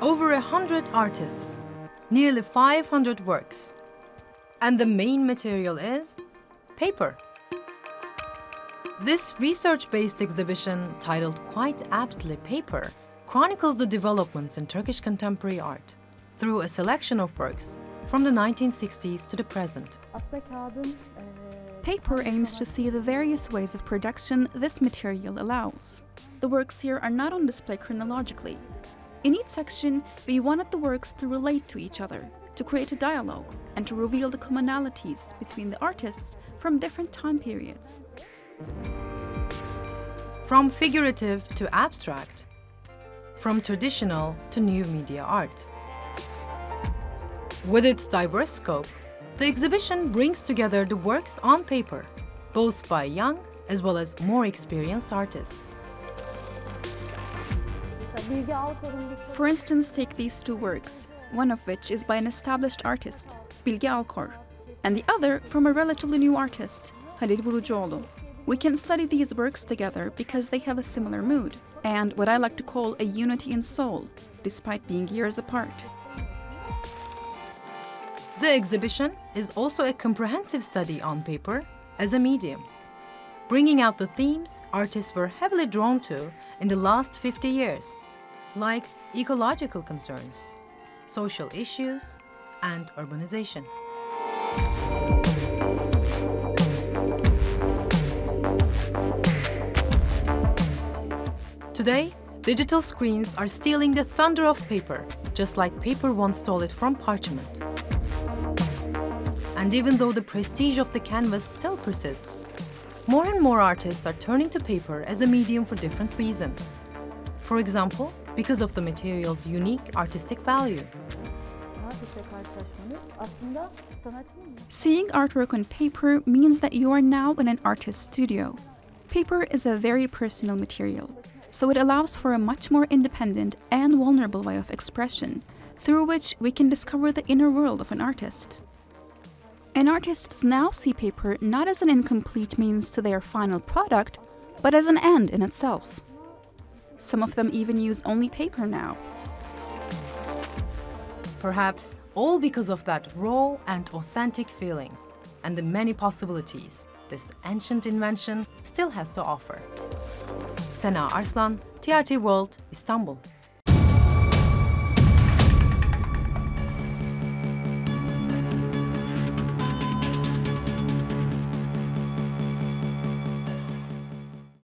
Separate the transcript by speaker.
Speaker 1: over a hundred artists, nearly 500 works. And the main material is paper. This research-based exhibition, titled quite aptly Paper, chronicles the developments in Turkish contemporary art through a selection of works from the 1960s to the present.
Speaker 2: Paper aims to see the various ways of production this material allows. The works here are not on display chronologically. In each section, we wanted the works to relate to each other, to create a dialogue, and to reveal the commonalities between the artists from different time periods.
Speaker 1: From figurative to abstract, from traditional to new media art. With its diverse scope, the exhibition brings together the works on paper, both by young as well as more experienced artists.
Speaker 2: For instance, take these two works, one of which is by an established artist, Bilge Alkor, and the other from a relatively new artist, Halil Vurucuoğlu. We can study these works together because they have a similar mood, and what I like to call a unity in soul, despite being years apart.
Speaker 1: The exhibition is also a comprehensive study on paper as a medium, bringing out the themes artists were heavily drawn to in the last 50 years, like ecological concerns, social issues, and urbanization. Today, digital screens are stealing the thunder of paper, just like paper once stole it from parchment. And even though the prestige of the canvas still persists, more and more artists are turning to paper as a medium for different reasons. For example, because of the material's unique artistic value.
Speaker 2: Seeing artwork on paper means that you are now in an artist's studio. Paper is a very personal material, so it allows for a much more independent and vulnerable way of expression, through which we can discover the inner world of an artist. And artists now see paper not as an incomplete means to their final product, but as an end in itself. Some of them even use only paper now.
Speaker 1: Perhaps all because of that raw and authentic feeling and the many possibilities this ancient invention still has to offer. Sena Arslan, TRT World, Istanbul.